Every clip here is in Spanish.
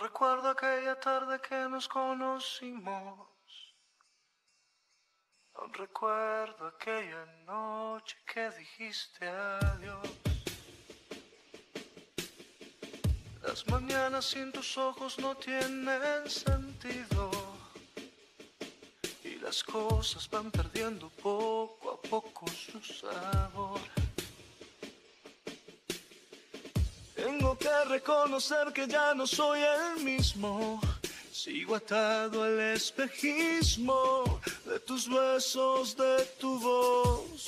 recuerdo aquella tarde que nos conocimos. Recuerdo aquella noche que dijiste adiós. Las mañanas sin tus ojos no tienen sentido. Y las cosas van perdiendo poco a poco su sabor. Tengo que reconocer que ya no soy el mismo. Sigo atado al espejismo de tus besos, de tu voz.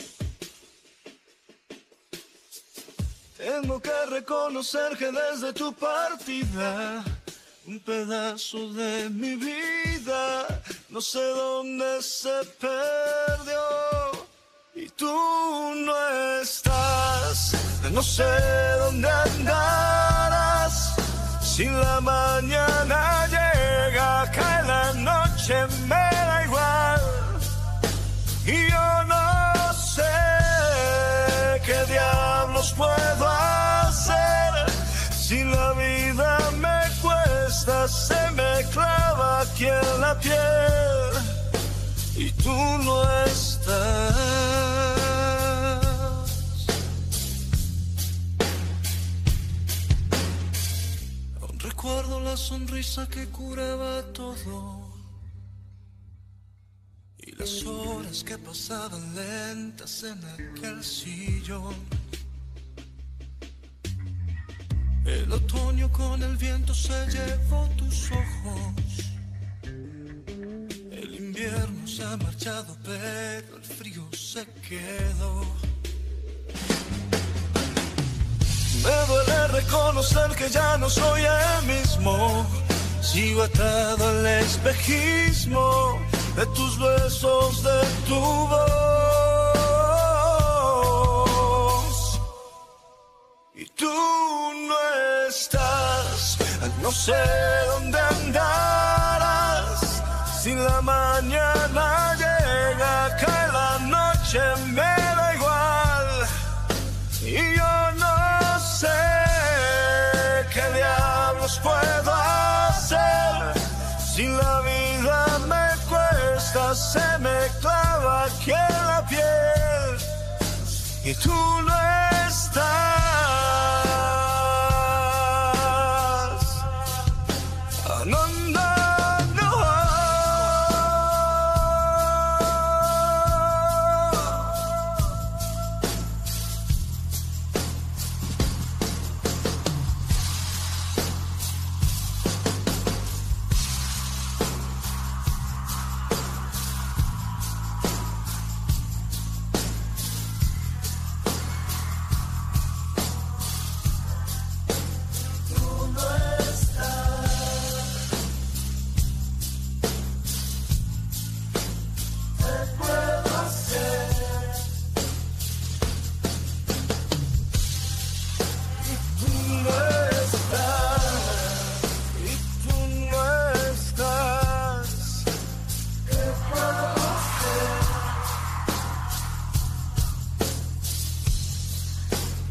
Tengo que reconocer que desde tu partida, un pedazo de mi vida, no sé dónde se perdió. Y tú no estás, no sé dónde andarás. Si la mañana llega, cae la noche, me da igual. Y yo no sé qué diablos puedo hacer. Si la vida me cuesta, se me clava aquí en la piel. Y tú no estás. Recuerdo la sonrisa que curaba todo. Y las horas que pasaban lentas en aquel sillón. El otoño con el viento se llevó tus ojos. El invierno se ha marchado, pero el frío se quedó. Reconocer que ya no soy el mismo. Sigo atado al espejismo de tus besos, de tu voz. Y tú no estás, no sé dónde andarás. Si la mañana llega, cae la noche, me Si la vida me cuesta, se me clava aquí la piel. Y tú no estás.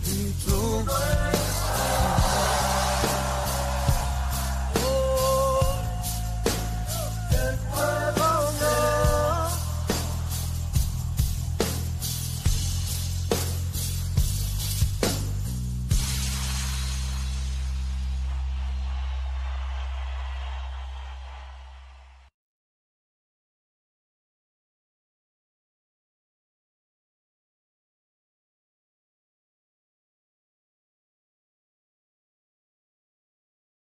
y tú.